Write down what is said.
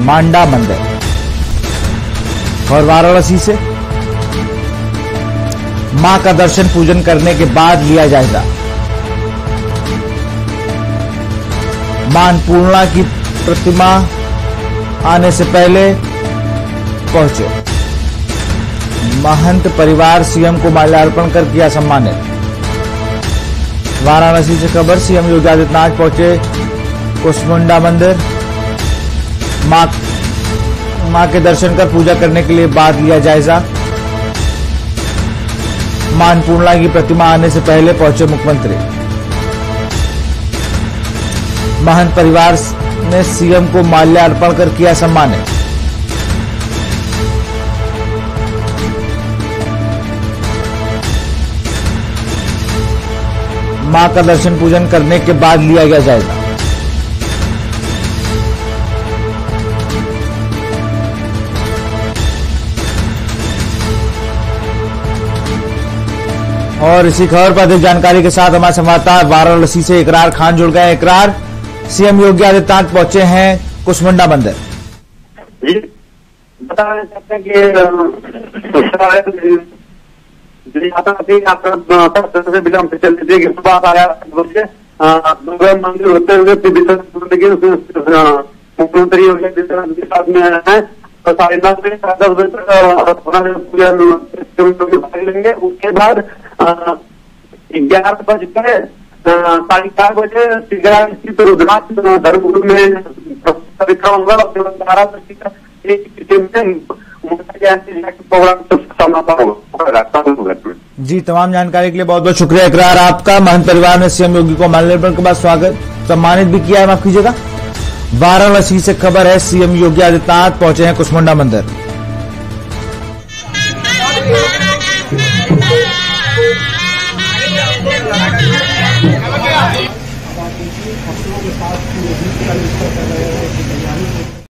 कुष्मांडा मंदिर। और वाराणसी से माँ का दर्शन पूजन करने के बाद लिया जाएगा। माँ अन्नपूर्णा की प्रतिमा आने से पहले पहुँचे। महंत परिवार सीएम को माल्यार्पण कर किया सम्मानित। वाराणसी से खबर, सीएम योगी आदित्यनाथ पहुँचे कुसमुंडा मंदिर। माँ माँ के दर्शन कर पूजा करने के लिए बाद लिया जायजा। माँ अन्नपूर्णा की प्रतिमा आने से पहले पहुँचे मुख्यमंत्री। महंत परिवार ने सीएम को माल्यार्पण कर किया सम्मानित। माँ का दर्शन पूजन करने के बाद लिया गया जाएगा और इसी खबर पर अधिक जानकारी के साथ हमारे संवाददाता वाराणसी से इकरार खान जुड़ गए इकरार, सीएम योगी आदित्यनाथ पहुँचे हैं कुशमुंडा मंदिर जी हैं मंदिर होते हुए मुख्यमंत्री योगी आदित्यनाथ के साथ में है। साढ़े नौ बजे साढ़े दस बजे तक लेंगे उसके बाद ग्यारह बज के साढ़े चार बजे तिगरा स्थित धर्मगुरु में होगा और बारह बजे का में जी, तमाम जानकारी के लिए बहुत बहुत शुक्रिया इकरार आपका। महंत परिवार ने सीएम योगी को माल्यार्पण के बाद स्वागत। सम्मानित भी किया है, माफ़ कीजिएगा। वाराणसी से खबर है सीएम योगी आदित्यनाथ पहुँचे हैं कुसमुंडा मंदिर। के साथ